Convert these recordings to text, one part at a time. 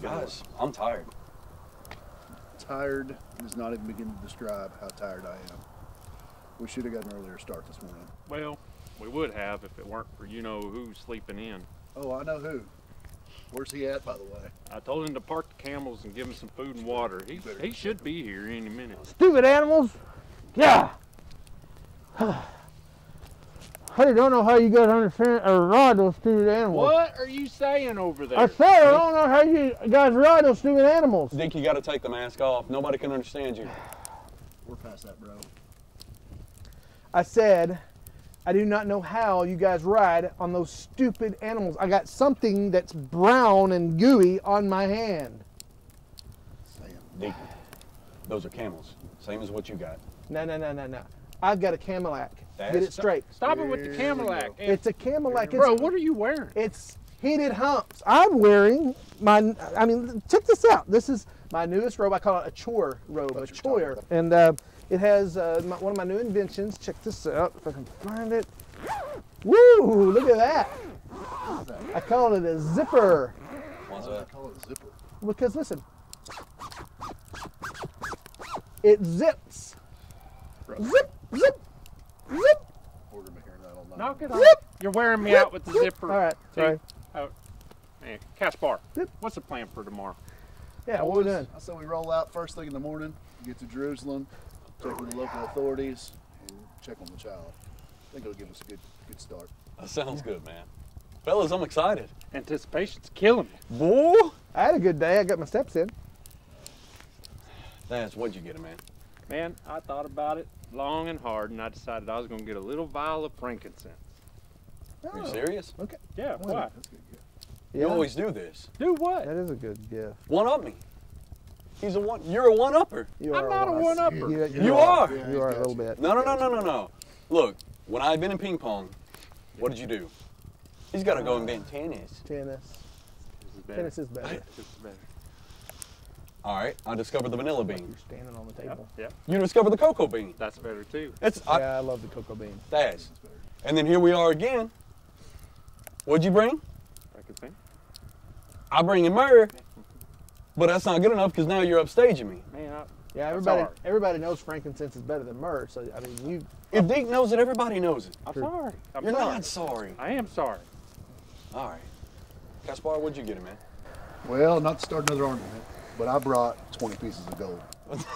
Guys, I'm tired. Tired does not even begin to describe how tired I am. We should have got an earlier start this morning. Well, we would have if it weren't for you know who sleeping in. Oh, I know who. Where's he at, by the way? I told him to park the camels and give him some food and water. He, he should be here any minute. Stupid animals. Yeah. I don't know how you guys understand or ride those stupid animals. What are you saying over there? I said I don't know how you guys ride those stupid animals. Think you got to take the mask off. Nobody can understand you. We're past that, bro. I said I do not know how you guys ride on those stupid animals. I got something that's brown and gooey on my hand. Sam. Deacon, those are camels. Same as what you got. No, no, no, no, no. I've got a Camillac. Get it straight. Stop it with the Here we Camillac. go. It's a Camillac. Bro, It's, what are you wearing? it's heated humps. I'm wearing my. I mean, check this out. This is my newest robe. I call it a chore robe, a Thought you were choir, and uh, it has uh, my, one of my new inventions. Check this out. If I can find it. Woo! Look at that. I call it a zipper Why do that? they call it a zipper? because listen, it zips. Bro, Zip, zip, zip. We're gonna be hearing that all night. Knock it off. You're wearing me out with the zipper. All right, See? sorry. Oh, man, Caspar, Zip. what's the plan for tomorrow? Yeah, what we doing? I said we roll out first thing in the morning, get to Jerusalem, check with the local authorities, and check on the child. I think it'll give us a good good start. That sounds good, man. Fellas, I'm excited. Anticipation's killing me. Boy! I had a good day. I got my steps in. That's what'd you get him, man? Man, I thought about it long and hard, and I decided I was going to get a little vial of frankincense. Are you Oh, serious? Okay. Yeah, Well, why? That's good. Yeah. Yeah, You always do this. Do what? that is a good gift. One up me. He's a one. You're a one upper. You I'm are not a one. one-upper. You, You are. Yeah, You are a little bit. No, no, no, no, no, no. Look, when I've been in ping pong, what did you do? He's got to go and invent tennis. Tennis. This is better. Tennis is better. This is better. All right, I discovered the vanilla bean. You're standing on the Yep, table. yep. You discovered the cocoa bean. That's better too. It's I, yeah, I love the cocoa bean. that's. And then here we are again. What'd you bring? Frankincense. I bring in myrrh, but that's not good enough because now you're upstaging me. Man, I, Yeah, everybody everybody knows frankincense is better than myrrh. So I mean, you If Deke knows it, everybody knows it. I'm True. sorry. I'm You're sorry. not sorry. I am sorry. All right. Caspar, what'd you get him, man? Well, not to start another argument, but I brought 20 pieces of gold.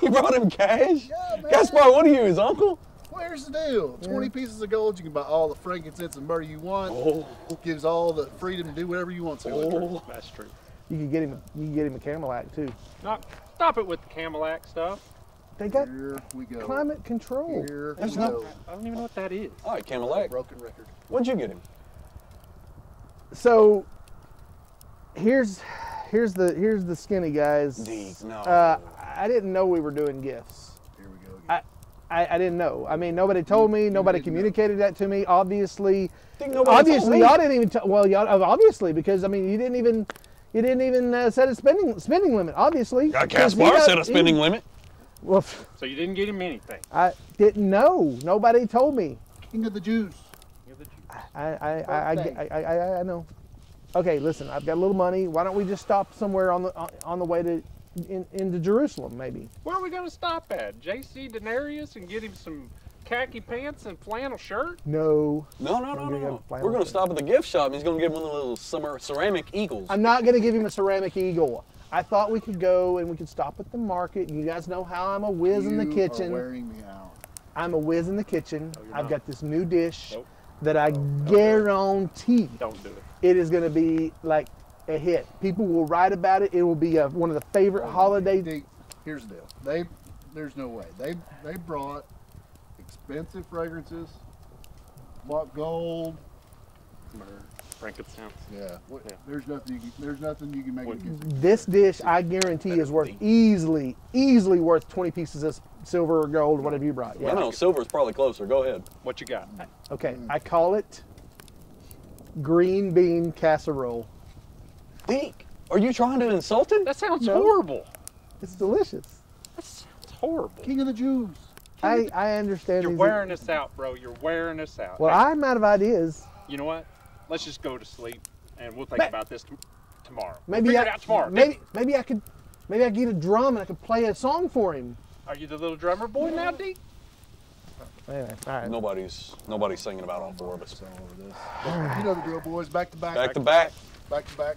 You brought him cash? Yeah, man. Caspar, what are you, his uncle? Well, here's the deal: 20 pieces of gold, you can buy all the frankincense and myrrh you want. Oh, Gives all the freedom to do whatever you want to. with oh. That's true. you can get him you can get him a Camillac too. Not, stop it with the Camillac stuff. They got Here we go. climate control. Here we There's go. no- I don't even know what that is. All right, Camelot. Broken record. What'd you get him? So here's here's the here's the skinny guys. Deke, no. Uh, I didn't know we were doing gifts. Here we go. I, Again. I, I didn't know. I mean, nobody told me. you Nobody didn't know. communicated that to me. Obviously, Deke, nobody told obviously, me. y'all didn't even. T- well, y'all obviously because I mean, you didn't even. You didn't even uh, set a spending spending limit. Obviously, Got 'Cause he Caspar set a spending he- limit. Well, So you didn't get him anything. I didn't know. Nobody told me. King of the Jews. Give the Jew. I I, I, I, I, I, I know. Okay, listen. I've got a little money. Why don't we just stop somewhere on the on, on the way to in, into Jerusalem, maybe? Where are we going to stop at? J.C. Denarius and get him some khaki pants and flannel shirt? No, No, no, no, no, no. We're going to stop at the gift shop and he's going to get one of the little summer ceramic eagles. I'm not going to give him a ceramic eagle. I thought we could go and we could stop at the market. You guys know how I'm a whiz in the You kitchen. Are wearing me out. I'm a whiz in the kitchen. Oh, no, I've not. got this new dish Nope. that I oh, guarantee Don't do it. It is going to be like a hit. People will write about it. It will be a, one of the favorite oh, holiday. Deke, Here's the deal. They, there's no way. They, they brought expensive fragrances, bought gold. Myrrh, frankincense. Yeah. What, Yeah. There's nothing you can. There's nothing you can make What- This dish, I guarantee, is worth easily, easily worth 20 pieces of silver or gold, whatever you brought. I Yeah. silver is probably closer. Go ahead. What you got? Okay, mm. I call it green bean casserole. Deke, are you trying to insult him? That sounds No. horrible. It's delicious. That sounds horrible. King of the Jews. I, I understand. You're these- wearing us out, bro. You're wearing us out. Well, Hey, I'm out of ideas. you know what? Let's just go to sleep. and we'll think Ma- about this t- tomorrow. Maybe we'll I, figure it out tomorrow. Maybe maybe I could maybe I could get a drum and I could play a song for him. Are you the little drummer boy now, D? Anyway, all right. Nobody's nobody's singing about all four of us. So over this. But you know the drill, boys. Back to back. Back to back. Back to back.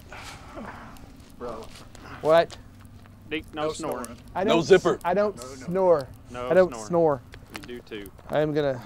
Bro, What? D, no, no snoring. snoring. I No don't zipper. I don't No, no. snore. No I don't snoring. snore. You do too. I am gonna